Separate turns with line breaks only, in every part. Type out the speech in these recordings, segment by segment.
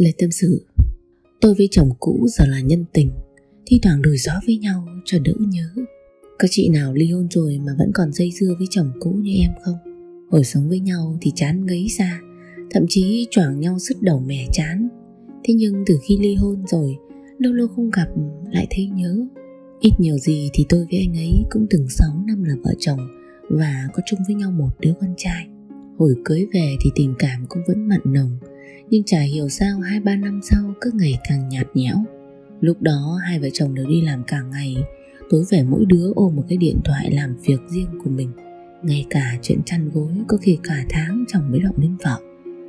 Lời tâm sự. Tôi với chồng cũ giờ là nhân tình, Thi thoảng đổi gió với nhau cho đỡ nhớ. Có chị nào ly hôn rồi mà vẫn còn dây dưa với chồng cũ như em không? Hồi sống với nhau thì chán ngấy ra Thậm chí choảng nhau sứt đầu mẻ chán. Thế nhưng từ khi ly hôn rồi, Lâu lâu không gặp lại thấy nhớ. Ít nhiều gì thì tôi với anh ấy cũng từng 6 năm là vợ chồng Và có chung với nhau một đứa con trai. Hồi cưới về thì tình cảm cũng vẫn mặn nồng nhưng chả hiểu sao hai ba năm sau cứ ngày càng nhạt nhẽo. Lúc đó hai vợ chồng đều đi làm cả ngày, Tối về mỗi đứa ôm một cái điện thoại làm việc riêng của mình. Ngay cả chuyện chăn gối, có khi cả tháng chồng mới động đến vợ.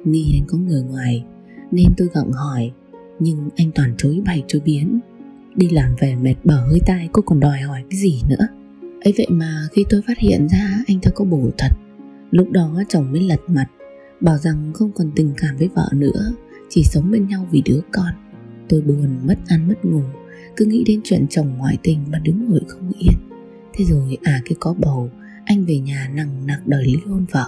Nghi anh có người ngoài, Nên tôi gặng hỏi, Nhưng anh toàn chối bày chối biến. Đi làm về mệt bở hơi tai, cô còn đòi hỏi cái gì nữa? Ấy vậy mà khi tôi phát hiện ra, anh ta có bổ thật. Lúc đó chồng mới lật mặt Bảo rằng không còn tình cảm với vợ nữa, Chỉ sống bên nhau vì đứa con. Tôi buồn, mất ăn, mất ngủ, Cứ nghĩ đến chuyện chồng ngoại tình mà đứng ngồi không yên. Thế rồi à cái có bầu, Anh về nhà nặng nặc đòi ly hôn vợ.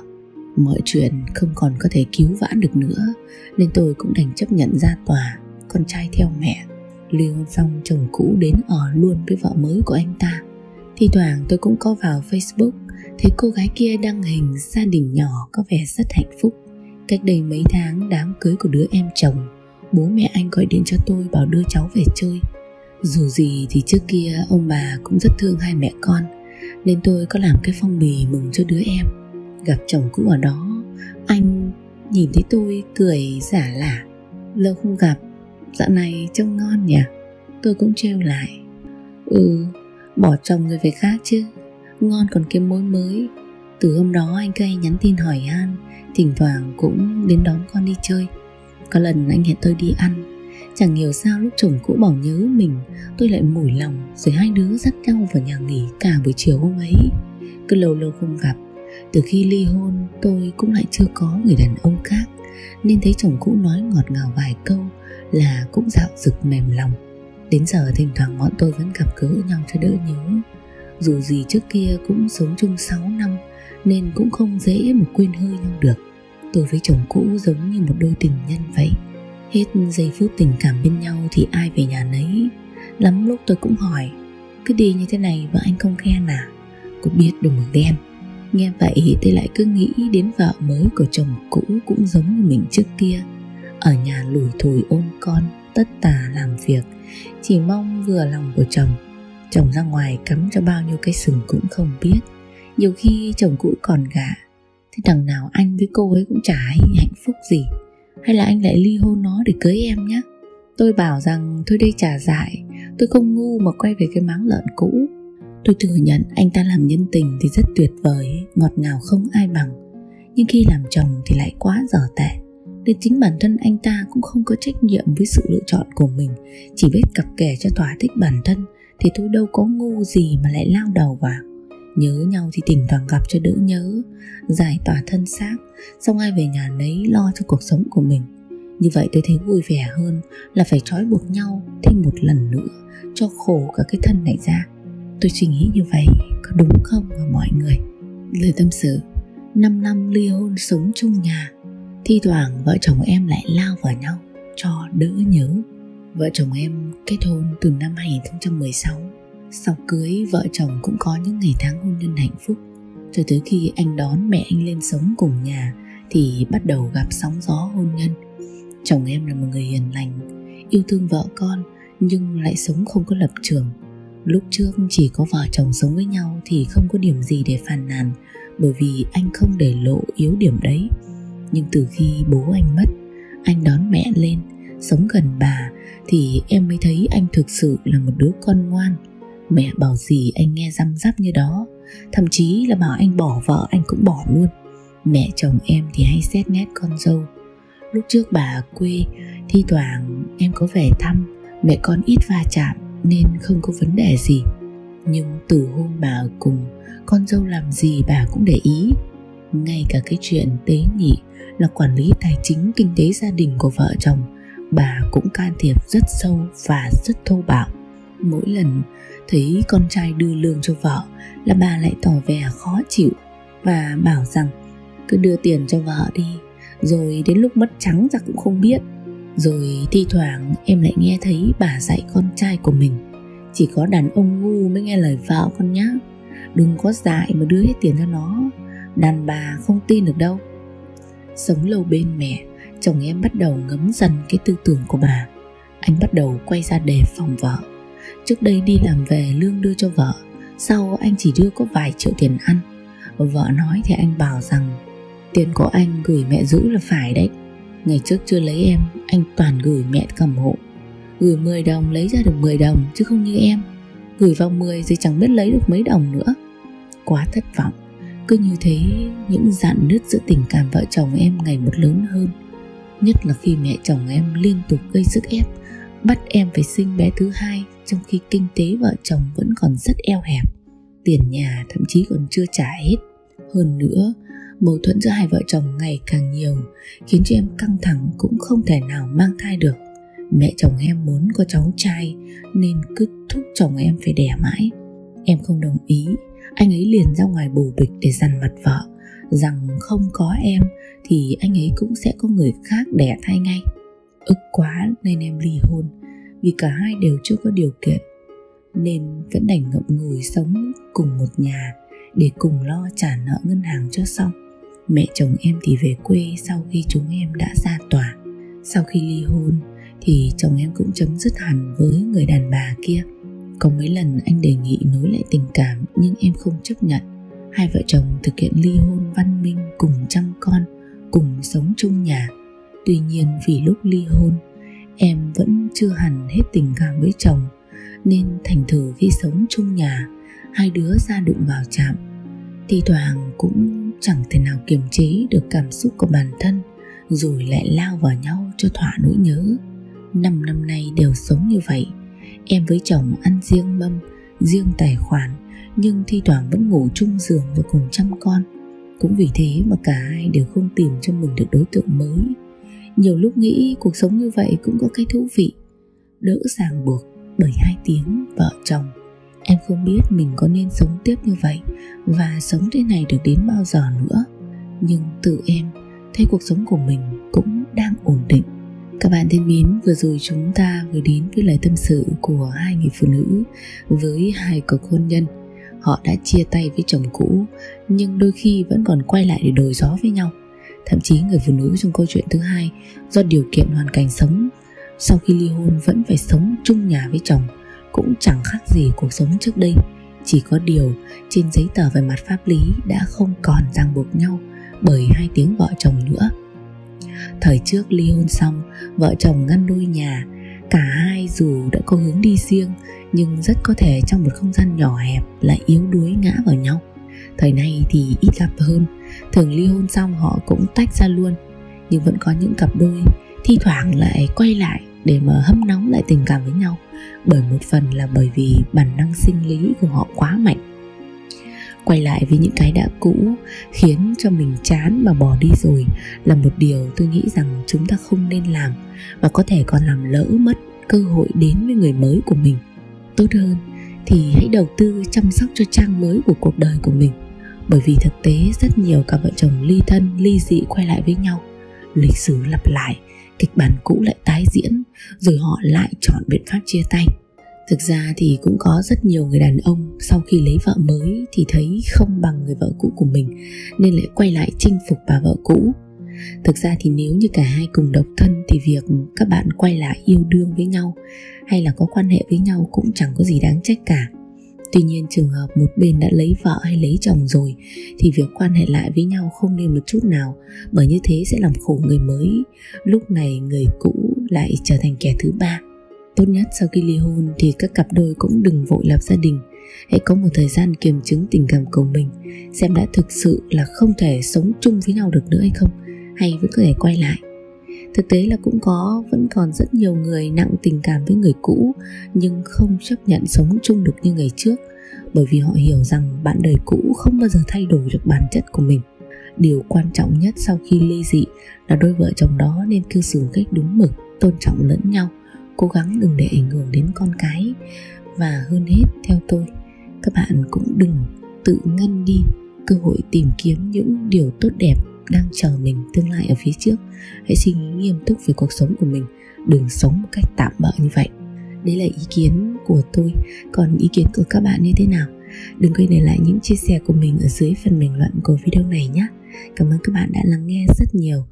Mọi chuyện không còn có thể cứu vãn được nữa, Nên tôi cũng đành chấp nhận ra tòa, Con trai theo mẹ. Ly hôn xong, chồng cũ đến ở luôn với vợ mới của anh ta. Thì thoảng tôi cũng có vào Facebook, Thấy cô gái kia đăng hình gia đình nhỏ có vẻ rất hạnh phúc. Cách đây mấy tháng, đám cưới của đứa em chồng, Bố mẹ anh gọi điện cho tôi bảo đưa cháu về chơi. Dù gì thì trước kia ông bà cũng rất thương hai mẹ con, Nên tôi có làm cái phong bì mừng cho đứa em. Gặp chồng cũ ở đó, Anh nhìn thấy tôi cười giả lả. Lâu không gặp, Dạo này trông ngon nhỉ? Tôi cũng trêu lại. Ừ Bỏ chồng rồi về khác chứ, Ngon còn kiếm mối mới. Từ hôm đó anh cứ hay nhắn tin hỏi han, Thỉnh thoảng cũng đến đón con đi chơi. Có lần anh hẹn tôi đi ăn, Chẳng hiểu sao lúc chồng cũ bỏ nhớ mình, Tôi lại mủi lòng Rồi hai đứa dắt nhau vào nhà nghỉ cả buổi chiều hôm ấy. Cứ lâu lâu không gặp, Từ khi ly hôn tôi cũng lại chưa có người đàn ông khác, Nên thấy chồng cũ nói ngọt ngào vài câu Là cũng dạo rực mềm lòng. Đến giờ thỉnh thoảng bọn tôi vẫn gặp gỡ nhau cho đỡ nhớ. Dù gì trước kia cũng sống chung 6 năm nên cũng không dễ mà quên hơi nhau được. Tôi với chồng cũ giống như một đôi tình nhân vậy. Hết giây phút tình cảm bên nhau thì ai về nhà nấy. Lắm lúc tôi cũng hỏi, Cứ đi như thế này vợ anh không khen à? Có biết đồ mừng đen Nghe vậy tôi lại cứ nghĩ đến vợ mới của chồng cũ cũng giống như mình trước kia. Ở nhà lủi thủi ôm con, Tất tà làm việc. Chỉ mong vừa lòng của chồng Chồng ra ngoài cắm cho bao nhiêu cái sừng cũng không biết. Nhiều khi chồng cũ còn gả, Thế đằng nào anh với cô ấy cũng chả hạnh phúc gì. Hay là anh lại ly hôn nó để cưới em nhé Tôi bảo rằng thôi đây trả dại Tôi không ngu mà quay về cái máng lợn cũ. Tôi thừa nhận anh ta làm nhân tình thì rất tuyệt vời Ngọt ngào không ai bằng. Nhưng khi làm chồng thì lại quá dở tệ Đến chính bản thân anh ta cũng không có trách nhiệm với sự lựa chọn của mình. Chỉ biết cặp kè cho thỏa thích bản thân Thì tôi đâu có ngu gì mà lại lao đầu vào. Nhớ nhau thì thỉnh thoảng gặp cho đỡ nhớ. Giải tỏa thân xác, Xong ai về nhà nấy lo cho cuộc sống của mình. Như vậy tôi thấy vui vẻ hơn Là phải trói buộc nhau thêm một lần nữa Cho khổ cả cái thân này ra. Tôi suy nghĩ như vậy, Có đúng không hả mọi người? Lời tâm sự 5 năm ly hôn sống chung nhà, Thi thoảng vợ chồng em lại lao vào nhau Cho đỡ nhớ. Vợ chồng em kết hôn từ năm 2016 sau cưới, vợ chồng cũng có những ngày tháng hôn nhân hạnh phúc. Cho tới khi anh đón mẹ anh lên sống cùng nhà, Thì bắt đầu gặp sóng gió hôn nhân. Chồng em là một người hiền lành, Yêu thương vợ con, Nhưng lại sống không có lập trường. Lúc trước chỉ có vợ chồng sống với nhau Thì không có điểm gì để phàn nàn, Bởi vì anh không để lộ yếu điểm đấy. Nhưng từ khi bố anh mất, Anh đón mẹ lên, Sống gần bà, Thì em mới thấy anh thực sự là một đứa con ngoan. Mẹ bảo gì anh nghe răm rắp như đó. Thậm chí là bảo anh bỏ vợ, anh cũng bỏ luôn. Mẹ chồng em thì hay xét nét con dâu. Lúc trước bà ở quê, Thi thoảng em có về thăm, Mẹ con ít va chạm Nên không có vấn đề gì. Nhưng từ hôm bà ở cùng Con dâu làm gì bà cũng để ý. Ngay cả cái chuyện tế nhị Là quản lý tài chính kinh tế gia đình của vợ chồng, Bà cũng can thiệp rất sâu và rất thô bạo. Mỗi lần thấy con trai đưa lương cho vợ Là bà lại tỏ vẻ khó chịu Và bảo rằng, cứ đưa tiền cho vợ đi, Rồi đến lúc mất trắng ra cũng không biết. Rồi thi thoảng em lại nghe thấy bà dạy con trai của mình, chỉ có đàn ông ngu mới nghe lời vợ con nhá, đừng có dại mà đưa hết tiền cho nó, đàn bà không tin được đâu. Sống lâu bên mẹ, chồng em bắt đầu ngấm dần cái tư tưởng của bà. Anh bắt đầu quay ra đề phòng vợ trước đây đi làm về lương đưa cho vợ, sau anh chỉ đưa có vài triệu tiền ăn. Vợ nói thì anh bảo rằng, tiền của anh gửi mẹ giữ là phải đấy. Ngày trước chưa lấy em, anh toàn gửi mẹ cầm hộ. Gửi 10 đồng lấy ra được 10 đồng, chứ không như em. Gửi vào 10 rồi chẳng biết lấy được mấy đồng nữa. Quá thất vọng. Cứ như thế, những dạn nứt giữa tình cảm vợ chồng em ngày một lớn hơn. Nhất là khi mẹ chồng em liên tục gây sức ép, bắt em phải sinh bé thứ hai trong khi kinh tế vợ chồng vẫn còn rất eo hẹp, tiền nhà thậm chí còn chưa trả hết. Hơn nữa, mâu thuẫn giữa hai vợ chồng ngày càng nhiều, khiến cho em căng thẳng cũng không thể nào mang thai được. Mẹ chồng em muốn có cháu trai, nên cứ thúc chồng em phải đẻ mãi. Em không đồng ý, anh ấy liền ra ngoài bù bịch để dằn mặt vợ, rằng không có em thì anh ấy cũng sẽ có người khác đẻ thai ngay. Ức quá nên em ly hôn vì cả hai đều chưa có điều kiện, nên vẫn đành ngậm ngùi sống cùng một nhà để cùng lo trả nợ ngân hàng cho xong. Mẹ chồng em thì về quê sau khi chúng em đã ra tòa. Sau khi ly hôn thì chồng em cũng chấm dứt hẳn với người đàn bà kia. Có mấy lần anh đề nghị nối lại tình cảm nhưng em không chấp nhận. Hai vợ chồng thực hiện ly hôn văn minh cùng chăm con, cùng sống chung nhà. Tuy nhiên vì lúc ly hôn em vẫn chưa hẳn hết tình cảm với chồng, nên thành thử khi sống chung nhà, hai đứa ra đụng vào chạm, thi thoảng cũng chẳng thể nào kiềm chế được cảm xúc của bản thân, rồi lại lao vào nhau cho thỏa nỗi nhớ. Năm năm nay đều sống như vậy, em với chồng ăn riêng mâm, riêng tài khoản, nhưng thi thoảng vẫn ngủ chung giường và cùng chăm con. Cũng vì thế mà cả hai đều không tìm cho mình được đối tượng mới nhiều lúc nghĩ cuộc sống như vậy cũng có cái thú vị đỡ ràng buộc bởi hai tiếng vợ chồng em không biết mình có nên sống tiếp như vậy và sống thế này được đến bao giờ nữa nhưng tự em thấy cuộc sống của mình cũng đang ổn định các bạn thân mến, vừa rồi chúng ta vừa đến với lời tâm sự của hai người phụ nữ với hai cuộc hôn nhân. Họ đã chia tay với chồng cũ, nhưng đôi khi vẫn còn quay lại để đổi gió với nhau. Thậm chí người phụ nữ trong câu chuyện thứ hai, do điều kiện hoàn cảnh sống, sau khi ly hôn vẫn phải sống chung nhà với chồng, cũng chẳng khác gì cuộc sống trước đây. Chỉ có điều, trên giấy tờ về mặt pháp lý đã không còn ràng buộc nhau bởi hai tiếng vợ chồng nữa. Thời trước ly hôn xong, vợ chồng ngăn đôi nhà, cả hai dù đã có hướng đi riêng, nhưng rất có thể trong một không gian nhỏ hẹp lại yếu đuối ngã vào nhau. Thời nay thì ít gặp hơn thường ly hôn xong họ cũng tách ra luôn. Nhưng vẫn có những cặp đôi thi thoảng lại quay lại để mà hâm nóng lại tình cảm với nhau. Bởi một phần là bởi vì bản năng sinh lý của họ quá mạnh. Quay lại với những cái đã cũ khiến cho mình chán mà bỏ đi rồi là một điều tôi nghĩ rằng chúng ta không nên làm và có thể còn làm lỡ mất cơ hội đến với người mới của mình. Tốt hơn thì hãy đầu tư chăm sóc cho trang mới của cuộc đời của mình bởi vì thực tế rất nhiều cặp vợ chồng ly thân, ly dị quay lại với nhau. Lịch sử lặp lại, kịch bản cũ lại tái diễn, rồi họ lại chọn biện pháp chia tay. Thực ra thì cũng có rất nhiều người đàn ông sau khi lấy vợ mới thì thấy không bằng người vợ cũ của mình, nên lại quay lại chinh phục bà vợ cũ. Thực ra thì nếu như cả hai cùng độc thân thì việc các bạn quay lại yêu đương với nhau hay là có quan hệ với nhau cũng chẳng có gì đáng trách cả tuy nhiên trường hợp một bên đã lấy vợ hay lấy chồng rồi, thì việc quan hệ lại với nhau không nên một chút nào, bởi như thế sẽ làm khổ người mới. Lúc này người cũ lại trở thành kẻ thứ ba. Tốt nhất sau khi ly hôn thì các cặp đôi cũng đừng vội lập gia đình. Hãy có một thời gian kiềm chứng tình cảm của mình, xem đã thực sự là không thể sống chung với nhau được nữa hay không, hay vẫn có thể quay lại thực tế là cũng có, vẫn còn rất nhiều người nặng tình cảm với người cũ, nhưng không chấp nhận sống chung được như ngày trước, bởi vì họ hiểu rằng bạn đời cũ không bao giờ thay đổi được bản chất của mình. Điều quan trọng nhất sau khi ly dị là đôi vợ chồng đó nên cư xử cách đúng mực, tôn trọng lẫn nhau, cố gắng đừng để ảnh hưởng đến con cái. Và hơn hết, theo tôi, các bạn cũng đừng tự ngăn đi cơ hội tìm kiếm những điều tốt đẹp đang chờ mình tương lai ở phía trước. Hãy suy nghĩ nghiêm túc về cuộc sống của mình, đừng sống một cách tạm bợ như vậy. Đấy là ý kiến của tôi. Còn ý kiến của các bạn như thế nào? Đừng quên để lại những chia sẻ của mình ở dưới phần bình luận của video này nhé. Cảm ơn các bạn đã lắng nghe rất nhiều.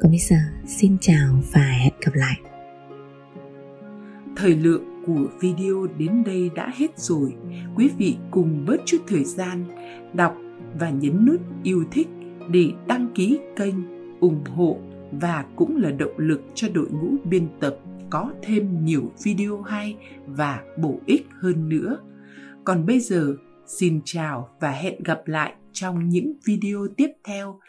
Còn bây giờ, xin chào và hẹn gặp lại.
Thời lượng của video đến đây đã hết rồi. Quý vị cùng bớt chút thời gian đọc và nhấn nút yêu thích để đăng ký kênh ủng hộ và cũng là động lực cho đội ngũ biên tập có thêm nhiều video hay và bổ ích hơn nữa. Còn bây giờ, xin chào và hẹn gặp lại trong những video tiếp theo